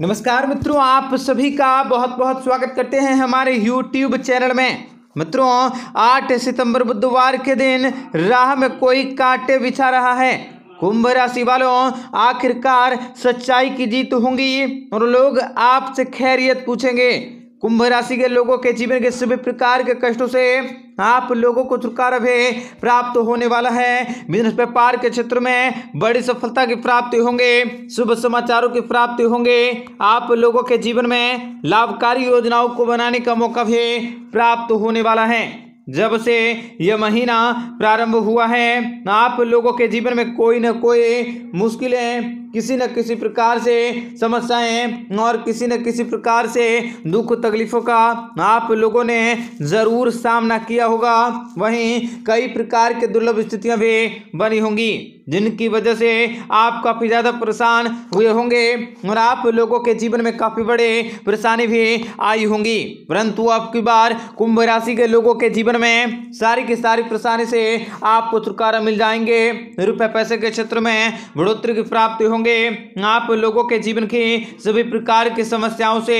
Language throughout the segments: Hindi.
नमस्कार मित्रों, आप सभी का बहुत बहुत स्वागत करते हैं हमारे YouTube चैनल में। मित्रों 8 सितंबर बुधवार के दिन राह में कोई कांटे बिछा रहा है। कुंभ राशि वालों, आखिरकार सच्चाई की जीत होंगी और लोग आपसे खैरियत पूछेंगे। कुंभ राशि के लोगों के जीवन के सभी प्रकार के कष्टों से आप लोगों को छुटकारा भी प्राप्त होने वाला है। बिज़नेस व्यापार के क्षेत्र में बड़ी सफलता की प्राप्ति होंगे, शुभ समाचारों की प्राप्ति होंगे। आप लोगों के जीवन में लाभकारी योजनाओं को बनाने का मौका भी प्राप्त होने वाला है। जब से यह महीना प्रारंभ हुआ है, आप लोगों के जीवन में कोई ना कोई मुश्किलें किसी न किसी प्रकार से समस्याएँ और किसी न किसी प्रकार से दुख तकलीफों का आप लोगों ने ज़रूर सामना किया होगा। वहीं कई प्रकार के दुर्लभ स्थितियाँ भी बनी होंगी, जिनकी वजह से आप काफ़ी ज़्यादा परेशान हुए होंगे और आप लोगों के जीवन में काफ़ी बड़े परेशानी भी आई होंगी। परंतु अब की बार कुंभ राशि के लोगों के जीवन में सारी की सारी परेशानी से आपको छुटकारा मिल जाएँगे। रुपए पैसे के क्षेत्र में बढ़ोतरी की प्राप्ति होंगे। आप लोगों के जीवन की सभी प्रकार की समस्याओं से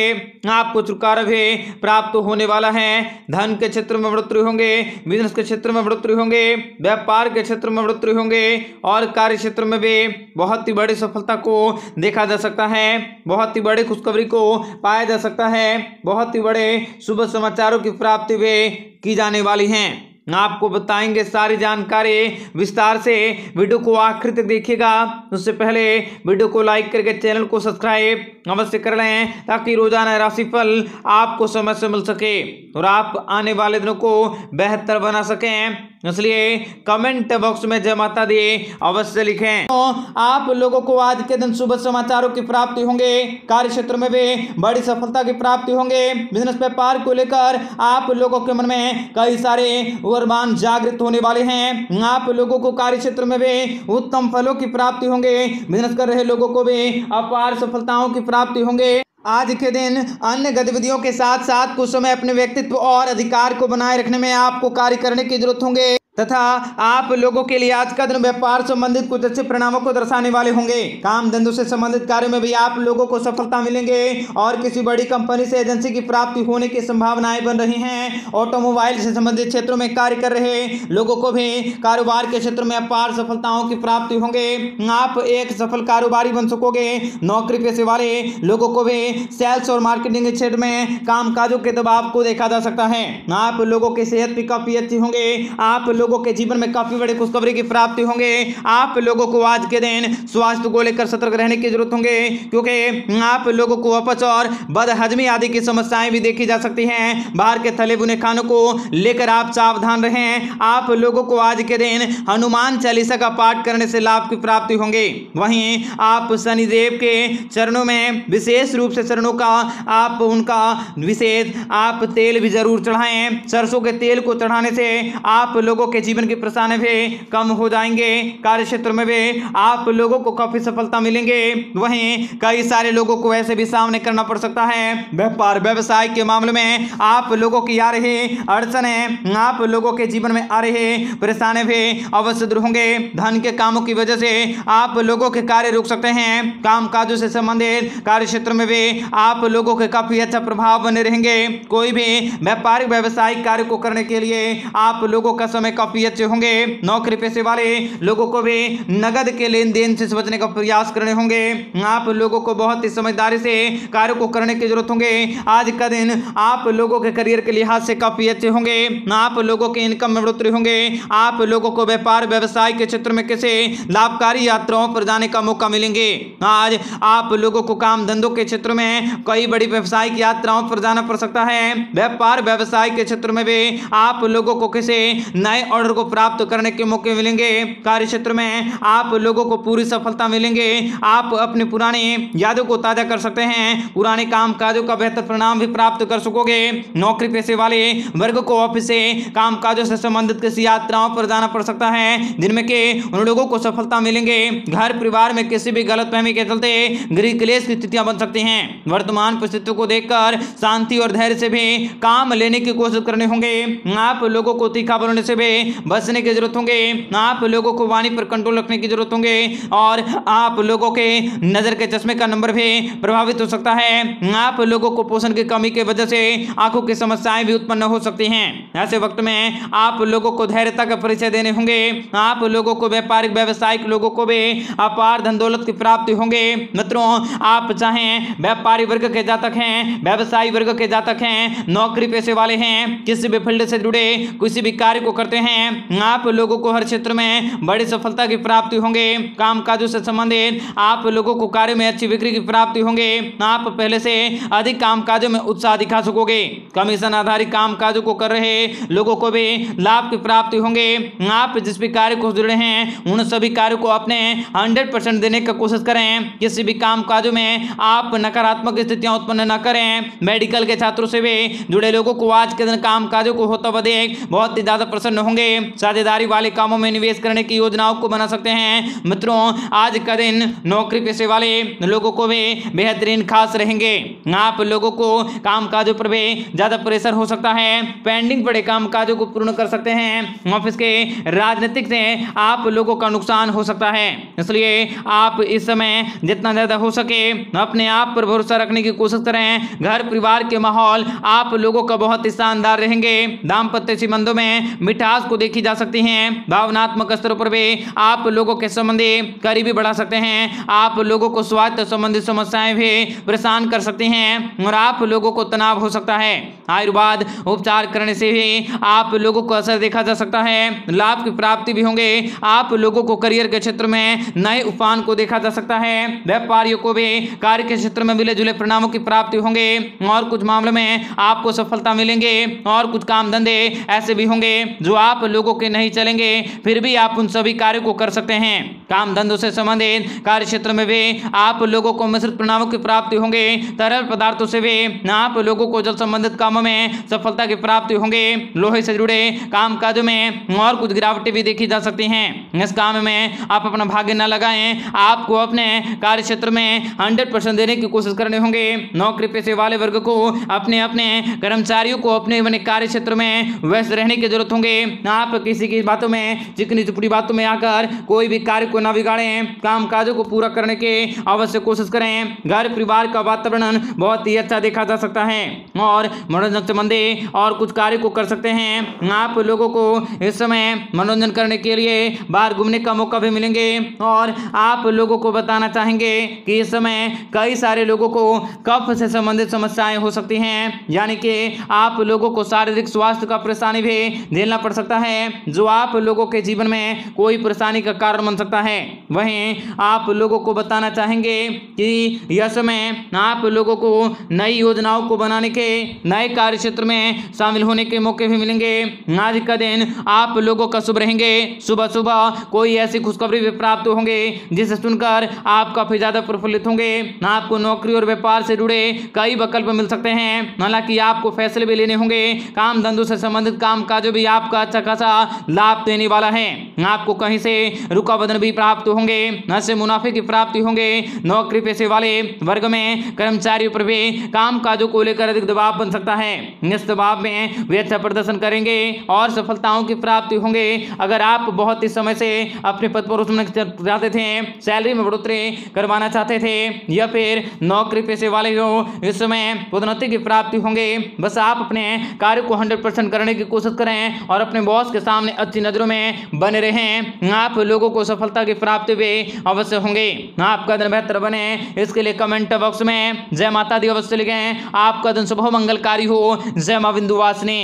आपको छुटकारा भी प्राप्त होने वाला है। धन के क्षेत्र में बढ़ोतरी होंगे बिज़नेस के क्षेत्र में बढ़ोतरी होंगे, व्यापार के क्षेत्र में बढ़ोतरी होंगे और कार्य क्षेत्र में भी बहुत ही बड़ी सफलता को देखा जा सकता है, बहुत ही बड़ी खुशखबरी को पाया जा सकता है, बहुत ही बड़े शुभ समाचारों की प्राप्ति भी की जाने वाली हैं। आपको बताएँगे सारी जानकारी। विस्तार से वीडियो को आखिर तक देखिएगा। उससे पहले वीडियो को लाइक करके चैनल को सब्सक्राइब अवश्य कर लें, ताकि रोज़ाना राशिफल आपको समय से मिल सके और आप आने वाले दिनों को बेहतर बना सकें। इसलिए कमेंट बॉक्स में जय माता दी अवश्य लिखें। तो आप लोगों को आज के दिन शुभ समाचारों की प्राप्ति होंगे कार्य क्षेत्र में भी बड़ी सफलता की प्राप्ति होंगे। बिज़नेस व्यापार को लेकर आप लोगों के मन में कई सारे वरमान जागृत होने वाले हैं। आप लोगों को कार्य क्षेत्र में भी उत्तम फलों की प्राप्ति होंगे। बिज़नेस कर रहे लोगों को भी अपार सफलताओं की प्राप्ति होंगे। आज के दिन अन्य गतिविधियों के साथ साथ कुछ समय अपने व्यक्तित्व और अधिकार को बनाए रखने में आपको कार्य करने की ज़रूरत होंगे। तथा आप लोगों के लिए आज का दिन व्यापार संबंधित कुछ अच्छे परिणामों को दर्शाने वाले होंगे। काम धंधों से संबंधित कार्य में भी आप लोगों को सफलता मिलेंगे और किसी बड़ी कंपनी से एजेंसी की प्राप्ति होने की संभावनाएँ बन रही हैं। ऑटोमोबाइल से संबंधित क्षेत्रों में कार्य कर रहे लोगों को भी कारोबार के क्षेत्र में अपार सफलताओं की प्राप्ति होंगे। आप एक सफल कारोबारी बन सकोगे। नौकरी पेशे वाले लोगों को भी सेल्स और मार्केटिंग क्षेत्र में काम के दबाव को देखा जा सकता है। आप लोगों की सेहत भी काफ़ी अच्छी होंगे। आप लोग लोगों के जीवन में काफ़ी बड़ी खुशखबरी की प्राप्ति होंगे। आप लोगों को आज के दिन स्वास्थ्य को लेकर सतर्क रहने की ज़रूरत होंगे, क्योंकि आप लोगों को अपच और बदहजमी आदि की समस्याएँ भी देखी जा सकती हैं। बाहर के थले बुने खानों को लेकर आप सावधान रहें। आप लोगों को आज के दिन हनुमान चालीसा का पाठ करने से लाभ की प्राप्ति होंगे। वहीं आप शनिदेव के चरणों में विशेष रूप से चरणों का, आप उनका विशेष, आप तेल भी ज़रूर चढ़ाएँ। सरसों के तेल को चढ़ाने से आप लोगों के जीवन के परेशानी भी कम हो जाएँगे कार्य क्षेत्र में भी आप लोगों को काफ़ी सफलता मिलेंगे। वहीं कई सारे लोगों को ऐसे भी सामने करना पड़ सकता है। व्यापार, व्यवसाय के मामले में आप लोगों की आ रही अड़चने, आप लोगों के जीवन में आ रहे परेशानी भी अवश्य दूर होंगे। धन के कामों की वजह से आप लोगों के कार्य रुक सकते हैं। काम काजों से संबंधित कार्य क्षेत्र में भी आप लोगों के काफ़ी अच्छा प्रभाव बने रहेंगे। कोई भी व्यापारिक, व्यवसायिक कार्य को करने के लिए आप लोगों का समय काफ़ी अच्छे होंगे। नौकरी पेशे वाले लोगों को भी नगद के लेन देन से बचने का प्रयास करने होंगे। आप लोगों को बहुत ही समझदारी से कार्य को करने की ज़रूरत होंगे। आज का दिन आप लोगों के करियर के लिहाज से काफ़ी अच्छे होंगे। आप लोगों के इनकम में बढ़ोतरी होंगे। आप लोगों को व्यापार, व्यवसाय के क्षेत्र में किसी लाभकारी यात्राओं पर जाने का मौका मिलेंगे। आज आप लोगों को काम धंधों के क्षेत्र में कई बड़ी व्यवसायिक यात्राओं पर जाना पड़ सकता है। व्यापार, व्यवसाय के क्षेत्र में भी आप लोगों को किसी नए ऑर्डर को प्राप्त करने के मौके मिलेंगे। कार्य क्षेत्र में आप लोगों को पूरी सफलता मिलेंगे। आप अपने पुराने यादों को ताज़ा कर सकते हैं। पुराने काम काजों का बेहतर परिणाम भी प्राप्त कर सकोगे। नौकरी पेशे वाले वर्ग को ऑफ़िस से काम काजों से संबंधित किसी यात्राओं पर जाना पड़ सकता है, जिनमें के उन लोगों को सफलता मिलेंगे। घर परिवार में किसी भी गलत के चलते गृह क्लेश की स्थितियाँ बन सकती हैं। वर्तमान परिस्थितियों को देखकर शांति और धैर्य से भी काम लेने की कोशिश करने होंगे। आप लोगों को तीखा बनने से भी बचने की ज़रूरत होंगे, आप लोगों को वाणी पर कंट्रोल रखने की ज़रूरत होंगे और आप लोगों के नज़र के चश्मे का नंबर भी प्रभावित हो सकता है। आप लोगों को पोषण की कमी की वजह से आँखों की समस्याएँ भी उत्पन्न हो सकती हैं। ऐसे वक्त में आप लोगों को धैर्यता का परिचय देने होंगे, आप लोगों को व्यापारिक, व्यवसायिक लोगों को भी अपार धन दौलत की प्राप्ति होंगे। मित्रों, आप चाहे व्यापारी वर्ग के जातक हैं, व्यवसायी वर्ग के जातक हैं, नौकरी पेशे वाले हैं, किसी भी फ़ील्ड से जुड़े, किसी भी कार्य को करते हैं आप लोगों को हर क्षेत्र में बड़ी सफलता की प्राप्ति होंगे। काम काजों से संबंधित आप लोगों को कार्य में अच्छी बिक्री की प्राप्ति होंगे। आप पहले से अधिक काम काजों में उत्साह दिखा सकोगे। कमीशन आधारित काम काजों को कर रहे लोगों को भी लाभ की प्राप्ति होंगे। आप जिस भी कार्य को जुड़े हैं, उन सभी कार्यों को अपने हंड्रेड परसेंट देने की कोशिश करें। किसी भी काम काजों में आप नकारात्मक स्थितियाँ उत्पन्न न करें। मेडिकल के छात्रों से भी जुड़े लोगों को आज के दिन काम काजों को होता हुआ देख बहुत ही ज़्यादा प्रसन्न होंगे। साझेदारी वाले कामों में निवेश करने की योजनाओं को बना सकते हैं। मित्रों, आज का दिन नौकरी पेशे वाले लोगों को भी बेहतरीन खास रहेंगे। आप लोगों को काम काजों पर भी ज़्यादा प्रेशर हो सकता है। पेंडिंग पड़े काम काजों को पूर्ण कर सकते हैं। ऑफ़िस के राजनीतिक से आप लोगों का नुकसान हो सकता है। इसलिए आप इस समय जितना ज़्यादा हो सके अपने आप पर भरोसा रखने की कोशिश करें। घर परिवार के माहौल आप लोगों का बहुत ही शानदार रहेंगे। दाम्पत्य संबंधों में मिठास को देखी जा सकती है। भावनात्मक स्तरों पर भी आप लोगों के संबंधी करीबी बढ़ा सकते हैं। आप लोगों को स्वास्थ्य संबंधी समस्याएँ भी परेशान कर सकती हैं और आप लोगों को तनाव हो सकता है। आयुर्वाद उपचार करने से भी आप लोगों को असर देखा जा सकता है। लाभ की प्राप्ति भी होंगे। आप लोगों को करियर के क्षेत्र में नए उफान को देखा जा सकता है। व्यापारियों को भी कार्य के क्षेत्र में मिले जुले परिणामों की प्राप्ति होंगे और कुछ मामलों में आपको सफलता मिलेंगे और कुछ काम धंधे ऐसे भी होंगे जो आप लोगों के नहीं चलेंगे, फिर भी आप उन सभी कार्यों को कर सकते हैं। काम धंधों से संबंधित कार्य क्षेत्र में भी आप लोगों को मिश्रित परिणामों की प्राप्ति होंगे, तरल पदार्थों से भी आप लोगों को जल संबंधित कामों में सफलता की प्राप्ति होंगे। लोहे से जुड़े काम काजों में और कुछ गिरावटें भी देखी जा सकती हैं। इस काम में आप अपना भाग्य न लगाएँ, आपको अपने कार्य क्षेत्र में हंड्रेड परसेंट देने की कोशिश करने होंगे। नौकरी पेशे वाले वर्ग को अपने अपने कर्मचारियों को अपने अपने कार्य क्षेत्र में व्यस्त रहने की ज़रूरत होंगे। आप किसी की बातों में चिकनी चुपड़ी बातों में आकर कोई भी कार्य को ना बिगाड़ें काम काजों को पूरा करने की अवश्य कोशिश करें। घर, परिवार का वातावरण बहुत ही अच्छा देखा जा सकता है और मनोरंजन संबंधी और कुछ कार्य को कर सकते हैं। आप लोगों को इस समय मनोरंजन करने के लिए बाहर घूमने का मौका भी मिलेंगे और आप लोगों को बताना चाहेंगे कि इस समय कई सारे लोगों को कफ से संबंधित समस्याएँ हो सकती हैं। यानी कि आप लोगों को शारीरिक स्वास्थ्य का परेशानी भी झेलना पड़ सकता है, जो आप लोगों के जीवन में कोई परेशानी का कारण बन सकता है। वहीं आप लोगों को बताना चाहेंगे कि यह समय आप लोगों को नई योजनाओं को बनाने के, नए कार्य क्षेत्र में शामिल होने के मौके भी मिलेंगे। आज का दिन आप लोगों का शुभ रहेंगे। सुबह सुबह कोई ऐसी खुशखबरी भी प्राप्त होंगे, जिसे सुनकर आप काफ़ी ज़्यादा प्रफुल्लित होंगे। आपको नौकरी और व्यापार से जुड़े कई विकल्प मिल सकते हैं। हालाँकि आपको फैसले भी लेने होंगे। काम धंधों से संबंधित काम काजों भी आपका अच्छा खासा लाभ देने वाला है। आपको कहीं से रुका बदन भी प्राप्त होंगे ऐसे मुनाफे की प्राप्ति होंगे। नौकरी पेशे वाले वर्ग में, कर्मचारियों पर भी काम काजों को लेकर अधिक दबाव बन सकता है। इस दबाव में वे अच्छा प्रदर्शन करेंगे और सफलताओं की प्राप्ति होंगे। अगर आप बहुत ही समय से अपने पद पर उठना चाहते थे, सैलरी में बढ़ोतरी करवाना चाहते थे, या फिर नौकरी पेशे वाले हो, इस समय पदोन्नति की प्राप्ति होंगे। बस आप अपने कार्य को हंड्रेड करने की कोशिश करें और अपने बॉस के सामने अच्छी नज़रों में बने रहें। आप लोगों को सफलता की प्राप्ति भी अवश्य होंगे। आपका दिन बेहतर बने। इसके लिए कमेंट बॉक्स में जय माता दी अवश्य लिखें। आपका दिन शुभ मंगलकारी हो। जय माँ बिंदुवासिनी